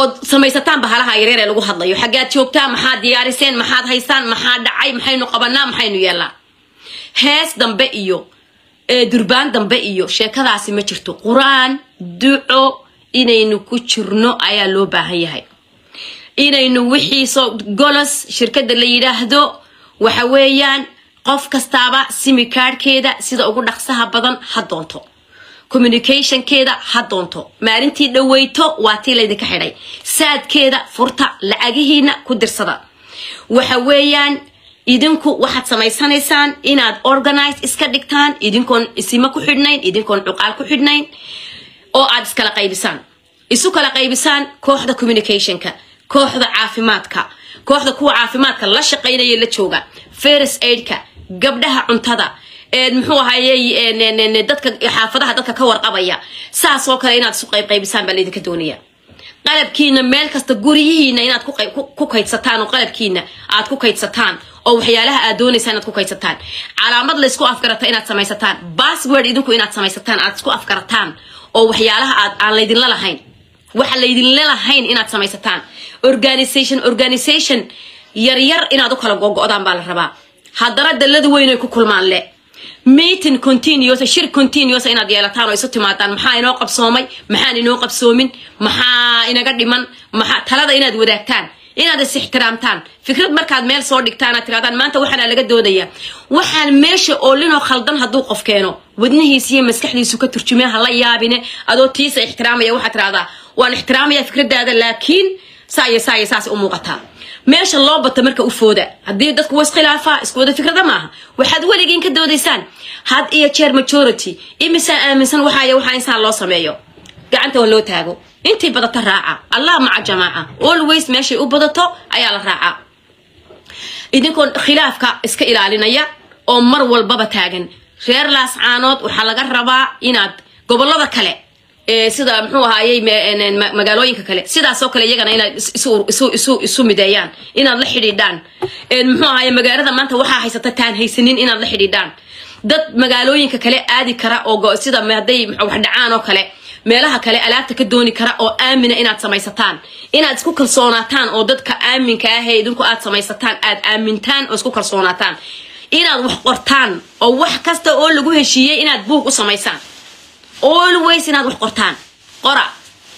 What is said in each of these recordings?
ood samaysataan bahalaha yareer ee lagu hadlayo. Xaggaad joogtaa maxaad diyaariseen maxaad haysaan maxaa dhacay maxaynu qabanaa maxaynu yeelnaa hees dambe iyo durbaan dambe iyo sheekadaasi ma jirto. Qur'aan duco inaynu ku jirno ayaa loo baahan yahay. Inaynu wixiisoo golos shirkadda la yidhaahdo waxa weeyaan qof kastaaba simikaadhkeeda sida ugu dhaqsaha badan ha doonto communicationkeeda ha doonto maalintii dhaweyto waa tii laydinka xidhay. Saadkeeda furta lacagihiina ku dirsada. Waxa weeyaan idinku waxaad samaysanaysaan inaad organize iska dhigtaan idinkoon isima ku xidhnayn idinkoon cuqaal ku xidhnayn oo aad iskala qaybisaan. Isu kala qaybisaan kooxda communicationka kooxda caafimaadka kooxda kuwa caafimaadka la shaqaynaya la jooga. Ferris aidka gabdhaha cuntada muxuu ahayey dadka xaafadaha dadka ka warqabaya. Saasoo kale inaad isu qaybqaybisaan baa laydinka doonaya. Qalabkiina meel kasta guryihiina inaad ku kaydsataan oo qalabkiina aad ku kaydsataan oo waxyaalaha aad doonaysaa inaad ku kaydsataan. Calaamad laysku afgarata inaad samaysataan. Bassword idinku inaad samaysataan aad isku afgarataan oo waxyaalaha aad aan laydinla lahayn. Waxa laydinla lahayn inaad samaysataan. Organisation organisation yaryar inaad u kala gogo-daan baa la rabaa. Haddana dallada weyn ku kulmaan le meeting continuous shir continuous inaad yeelataan oo isu timaadaan maxaa inoo qabsoomay? Maxaan inoo qabsoomin? Maxaa inaga dhiman? Maxaa talada inaad wadaagtaan inaad is ixtiraamtaan? Fikrad markaad meel soo dhigtaan aad tirahdaan maanta waxaana laga doodaya. Waxaan meesha oolinoo khaldan hadduu qof keeno. Wadnihiisa iyo maskaxdiisu ka turjumee ha la yaabine adoo tiisa ixtiraamaya waxaad tirahdaa waan ixtiraamaya fikradaada laakiin saaya saaya saas u muuqataa meesha loo bata marka u fooda. Haddii dadku was khilaafaa isku wada fikrada maaha. Waxaad weligiin ka doodaysaan. Had iyo jeer majority. Imisaan aaminsan waxaaya waxaa insaan loo sameeyo. Gacanta waa loo taago. Intii badata raaca. Allah maca jamaaca. Always meeshay u badato ayaa la raacaa idinkoon khilaafka iska ilaalinaya oo mar walbaba taagan. Reer laascaanood waxaa laga rabaa inaad gobollada kale sida muxuu ahaayey magaalooyinka kale. Sidaasoo kale iyagana inaad isu mideeyaan inaad la xidhiidhaan. Muxuu ahaye magaalada maanta waxaa haysata taan haysanin inaad la xidhiidhaan. Dad magaalooyinka kale aadi kara oo sida hadday wax dhacaan oo kale. Meelaha kale alaabta ka dooni kara oo aamina inaad samaysataan. Inaad isku kalsoonaataan oo dadka aaminka ahee idinku aad samaysataan aad aamintaan oo isku kalsoonaataan. Inaad wax qortaan oo wax kasta oo lagu heshiiyey inaad buug u samaysaan always inaad wax qortaan. Qora.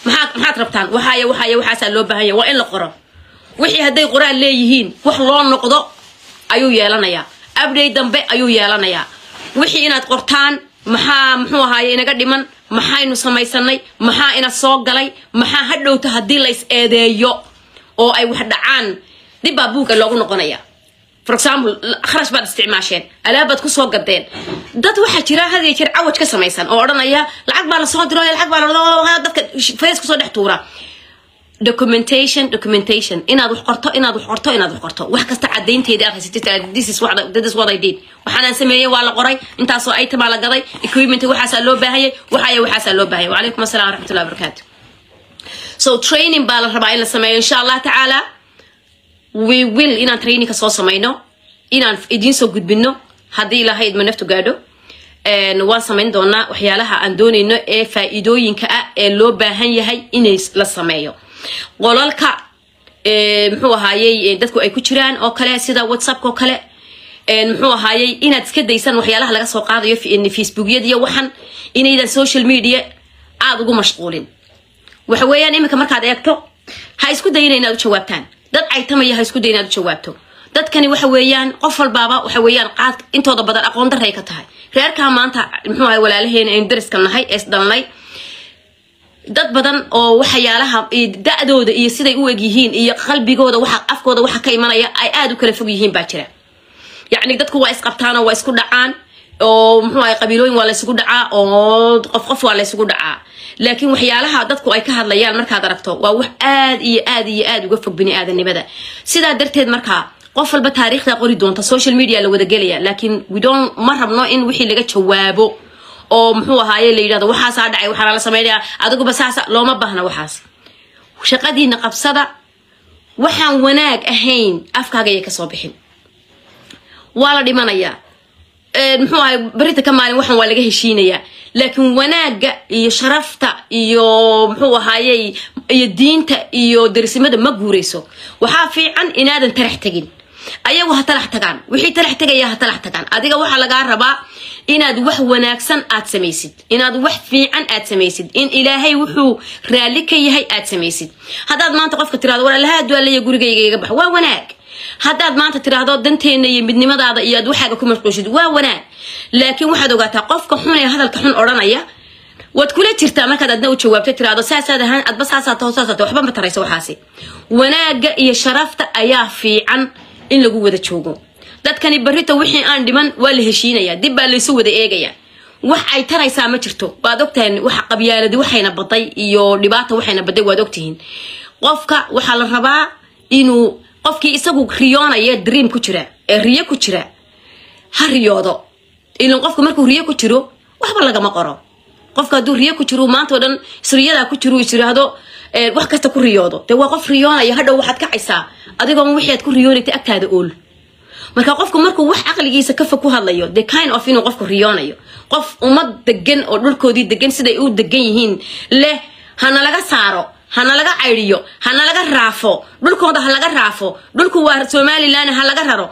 Maxaad rabtaan? Waxaaya waxaaya waxaasaa loo baahanya. Waa in la qoro. Wixii hadday qoraal leeyihiin wax loo noqdo ayuu yeelanayaa. Abday dambe ayuu yeelanayaa. Wixii inaad qortaan maxaa muxuu ahaaye inaga dhiman? Maxaynu samaysanay maxaa ina soo galay? Maxaa ha dhowta haddii lays eedeeyo? Oo ay wax dhacaan. Dibbaa buuga loogu noqonaya for example kharash baad isticmaasheen alaabaad ku soo gadeen. Dad waxaa jira hadiyo jeer cawaj ka samaysan oo odhanaya lacag baa la soo diro lacag baa dadka fays ku soo dhex tuura. Documentation documentation. Inaad wax qorto inaad wax qorto inaad wax qorto. Wax kasta cadaynteeda aad haysatid this is what this is what I did. Waxaan sameeyay waa la qoray. Intaasoo item la gaday. Equipment waxaasaa loo baahayay waxaaya waxaasaa loo baahayay wacalaykum assalam waraxmatullahi wabarakaatu so training baa la rabaa in la sameeyo insha allah tacaala we will inaan trainingka soo samayno inaan idiin soo gudbino haddii ilaahay idma naftu gaadho. Waan samayn doonaa waxyaalaha aan doonayno ee faa-iidooyinka ah ee loo baahan yahay inay la sameeyo. Qolalka muxuu ahaayey dadku ay ku jiraan oo kale sida whatsappka oo kale. Muxuu ahaayey inaad iska daysaan waxyaalaha laga soo qaadayo facebookyada iyo waxan inaydan social media aada ugu mashquulin. Waxa weeyaan iminka markaad eegto ha isku dayina inaad u jawaabtaan dad caytamaya ha isku day inaad jawaabto. Dadkani waxa weeyaan qof walbaaba waxa weeyaan qaad intooda badan aqoon daray ka tahay. Reerkaa maanta muxuu ahay walaalaheena aynu dariska nahay ee isdhalnay dad badan oo waxyaalaha da-dooda iyo siday u eg yihiin iyo qalbigooda waxa afkooda waxa ka imanaya ay aada u kala fog yihiin baa jira. Yacni dadku waa isqabtaan oo waa isku dhacaan oo muxuu ahay qabiilooyin waa laysugu dhacaa oo qof qof waa laysugu dhacaa laakiin waxyaalaha dadku ay ka hadlayaan markaad aragto waa wax aad iyo aad iyo aad uga fog bini aadanimada sidaa darteed markaa qof walba taariikhda qori doonta social media la wada gelaya laakiin widon ma rabno in wixii laga jawaabo oo muxuu ahaaye la yidhahdo waxaasaa dhacay waxaana la sameynaya adiguba saasa looma baahna waxaas. Shaqadiina qabsada waxaan wanaag ahayn afkaagaya ka soo bixin. Waa la dhimanayaa muxuu ahay berita ka maalin waxan waa laga heshiinayaa laakiin wanaagga iyo sharafta iyo muxuu ahaayey iyo diinta iyo darsimada ma guurayso waxaa fiican inaadan tarax tegin ayagu ha talax tagaan. Wixii talax tegaya ha talax tagaan. Adiga waxaa lagaa rabaa inaad wax wanaagsan aad samaysid. Inaad wax fiican aad samaysid. In ilaahay wuxuu raalli ka yahay aad samaysid. Haddaad maanta qofka tirahdo war allaha dualeeya gurigayga iga bax waa wanaag haddaad maanta tiraahdo danteena iyo midnimadaada iyo aad waxaaga ku mashquulshid waa wanaag. Laakiin waxaad ogaataa qofka xun ee hadalka xun odhanaya waad kula jirtaa markaad adna u jawaabta tiraahdo saasaad ahaan adba saasaa taho waxba ma tarayso waxaasi. Wanaagga iyo sharafta ayaa fiican in lagu wada joogo. Dadkani barrita wixii aan dhiman waa la heshiinayaa dib baa laysu wada eegayaa. Wax ay taraysaa ma jirto. Waad ogtahay waxa qabyaaladi waxayna baday iyo dhibaata waxayna baday waad ogtihiin. Qofka waxaa la rabaa inuu qofkii isagu riyoonaya dream ku jira ee riyo ku jira ha riyoodo. Ilan qofku markuu riyo ku jiro waxba lagama qoro. Qofka hadduu riyo ku jiro maanta oo dhan isriyadaa ku jiro is yiraahdo wax kasta ku riyoodo. Dee waa qof riyoonaya hadhow waxaad kacaysaa adigooma wixii aad ku riyoonayta agtaada ool. Marka qofku markuu wax caqligiisa ka fog ku hadlayo the kind of inuu qofku riyoonayo qof ummad degan oo dhulkoodii degan siday u degan yihiin leh hana laga saaro hana laga caydiyo hana laga raafo dhulkooda ha laga raafo dhulku waa somalilan ha laga raro.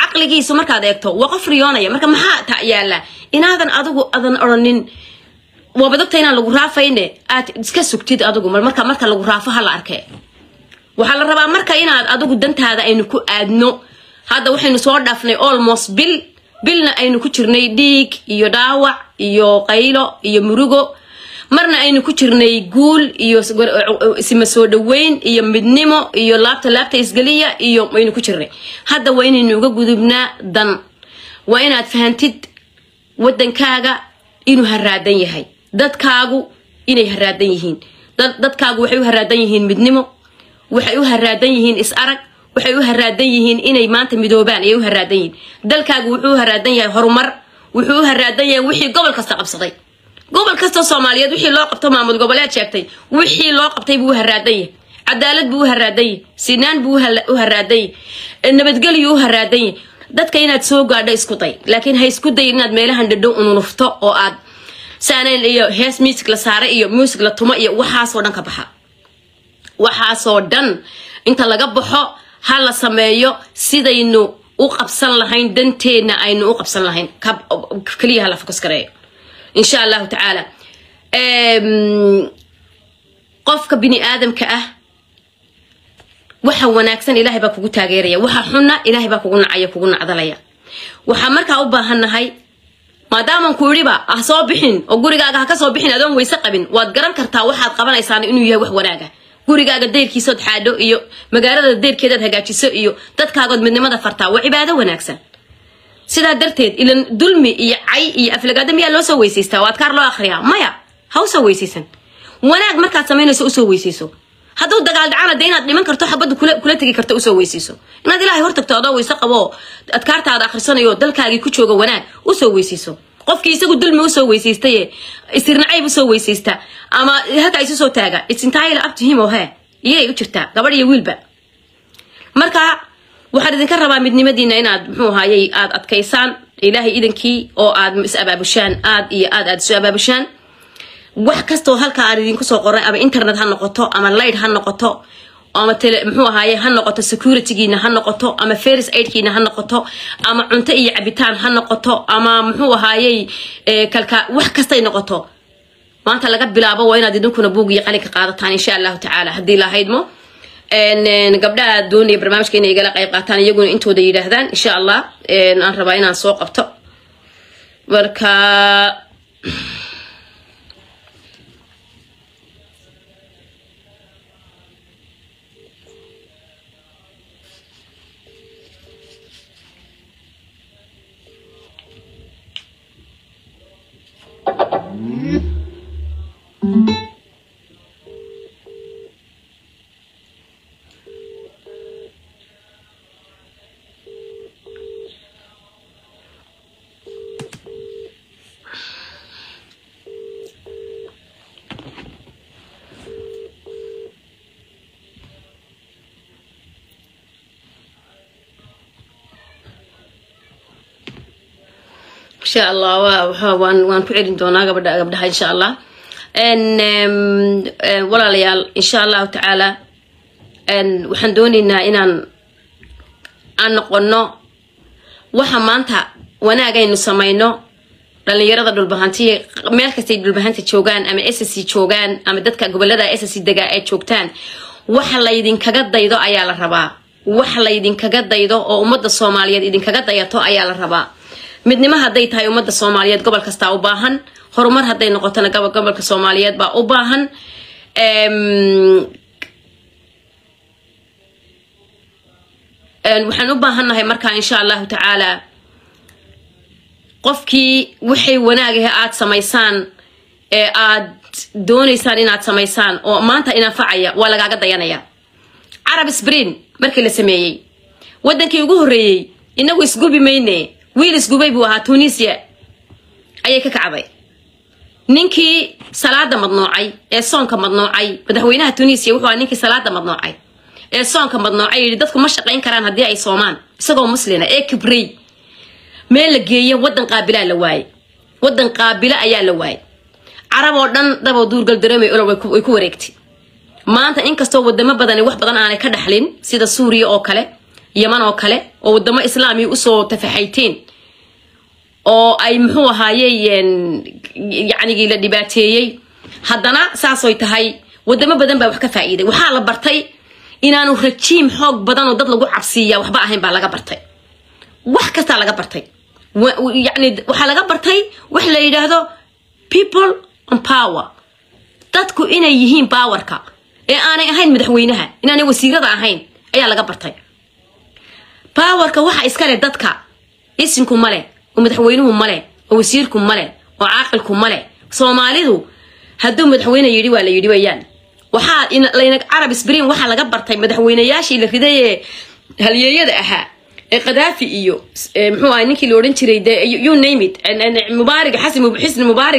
Caqligiisu markaad eegto waa qof riyoonaya marka maxaa ta yaalla inaadan adigu adan odhanin waaba dogta inaan lagu raafayne aad iska sugtid adigu marka marka lagu raafo ha la arke. Waxaa la rabaa marka inaad adigu dantaada aynu ku aadno. Hadda waxaynu soo dhaafnay almost bil bilna aynu ku jirnay dhiig iyo dhaawac iyo qaylo iyo murugo marna aynu ku jirnay guul iyo isma soo dhaweyn iyo midnimo iyo laabta laabta isgeliya iyo aynu ku jirnay. Hadda waa inaynu uga gudubnaa dan. Waa inaad fahantid wadankaaga inuu haraadan yahay. Dadkaagu inay haraadan yihiin. Dadkaagu waxay u haraadan yihiin midnimo waxay u haraadan yihiin is arag waxay u haraadan yihiin inay maanta midoobaan ayay u haraadan yihiin. Dalkaagu wuxuu u haraadan yahay horumar wuxuu u haraadan yahay wixii gobol kasta qabsaday gobol kasta soomaaliyeed wixii loo qabto maamul goboleed sheegtay wixii loo qabtay buu u haraadan yahay cadaalad buu u haraadan yahay sinaan buu u haraadan yahay nabadgelyu u haraadan yahay dadka inaad soo gaadho isku day laakiin ha isku dayin inaad meelahan dhadhow ununufto oo aad saanayn iyo hees music la saaray iyo music la tumo iyo waxaasoo dhan ka baxa. Waxaasoo dhan inta laga baxo ha la sameeyo sidaynu u qabsan lahayn danteenna aynu u qabsan lahayn. Keliya hala fokus gareeyo insha allahu tacaala qofka bini aadamka ah waxa wanaagsan ilaahay baa kugu taageeraya waxa xunna ilaahay baa kugu nacaya kugu nacdalaya. Waxaa markaa u baahannahay maadaaman ku idhiba ha soo bixin oo gurigaaga ha ka soo bixin adoon weyse qabin. Waad garan kartaa waxaad qabanaysaan inuu yahay wax wanaaga. Gurigaaga dayrkiisood xaadho iyo magaalada dayrkeedaad hagaajiso iyo dadkaagood midnimada fartaa waa cibaado wanaagsan sidaa darteed ilan dulmi iyo cay iyo aflagaada miyaa loo soo weysaystaa oo adkaar loo akhriyaa? Maya ha u soo weysaysan wanaag markaad samaynayso u soo weysayso hadduu dagaal dhacana dee inaad dhiman karto xabadda kula tegi karto u soo weysayso inaad ilaahay hortagto adoo weyse qabo adkaartaada akhrisanayo dalkaagii ku jooga wanaag u soo weysayso qofkii isagu dulmi u soo weysaystaye isirnacayb u soo weysaysta ama halkaa isu soo taaga its entirely up to him oo he iyay u jirtaa gabadh iyo wiilba. Marka waxaan idinka rabaa midnimadiina inaad muxuu ahaayey aad adkaysaan. Ilaahay idankii oo aad is abaabushaan aad iyo aad aad isu abaabushaan. Wax kastoo halkaa aan idinku soo qoray ama internet ha noqoto ama light ha noqoto ama muxuu ahaaye ha noqoto securitygiina ha noqoto ama faris aidkiina ha noqoto ama cunto iyo cabitaan ha noqoto ama muxuu ahaayey kalka wax kastay noqoto. Maanta laga bilaabo waa inaad idinkuna buug iyo qalinka qaadataan insha allahu tacaala. Haddii lahaydmo gabdhaha doonaya barnaamijka inay igala qayb qaataan iyaguna intooda yidhaahdaan insha allah aan rabaa inaan soo qabto. Marka insha allah waan ku celin doonaa gabadha gabdhaha insha allah walaalayaal insha allahu tacaala waxaan doonaynaa inaan aan noqono waxa maanta wanaagaynu samayno dhalinyarada dhulbahantiya meel kastay dhulbahanta joogaan ama ssc joogaan ama dadka gobollada ssc degaa ay joogtaan waxa laydinkaga daydo ayaa la rabaa. Wax laydinkaga daydo oo ummadda soomaaliyeed idinkaga dayato ayaa la rabaa midnimo hadday tahay ummadda soomaaliyeed gobol kastaa u baahan. Horumar hadday noqotona gobolka soomaaliyeed baa u baahan. Waxaan u baahannahay markaa insha allahu tacaala qofkii waxay wanaagahe aada samaysaan ee aad doonaysaan inaad samaysaan oo maanta inanfacaya waa lagaaga dayanaya. Carab sbrin markii la sameeyey waddankii ugu horreeyey inagu isgubi mayne wiil isgubay buu ahaa tunisia ayay ka kacday ninkii salaada madnoocay ee soonka madnoocay madaxweynaha tunisia wuxuu ahaa ninkii salaada madnoocay ee soonka madnoocay yidhi dadku ma shaqayn karaan haddii ay soomaan isagoo muslina ee kibrey. Meel la geeyo waddan qaabilaa la waayey waddan qaabilo ayaa la waayey carab oo dhan daboo duurgal dareemay olol way ku wareegtay. Maanta inkastoo wadamo badani wax badan aanay ka dhaxlin sida suuriya oo kale yaman oo kale oo wadamo islaamiya u soo tafaxayteen oo ay muxuu ahaayey yacnigii la dhibaateeyey. Haddana saasoy tahay. Wadamo badan baa wax ka faa'iiday. Waxaa la bartay inaanu rajiim xoog badan oo dad lagu cabsiiya waxba ahayn baa laga bartay. Wax kastaa laga bartay. Yani waxaa laga bartay wax la yidhaahdo people on power. Dadku inay yihiin powerka. Ee aanay ahayn madaxweynaha inaanay wasiirada ahayn ayaa laga bartay powerka waxa iskale dadka. Isinku male oo madaxweynuhu male oo wasiirku male oo caaqilku male soomaalidu hadduu madaxweyne yidhi waa la yidhi wayaan waxaa layna carab sbrin waxaa laga bartay madaxweynayaashii la riday ee halyeeyada ahaa ee kadaafi iyo muxuu ahay ninkii la odhan jiray de you name it mubaarig xasan xisni mubaarig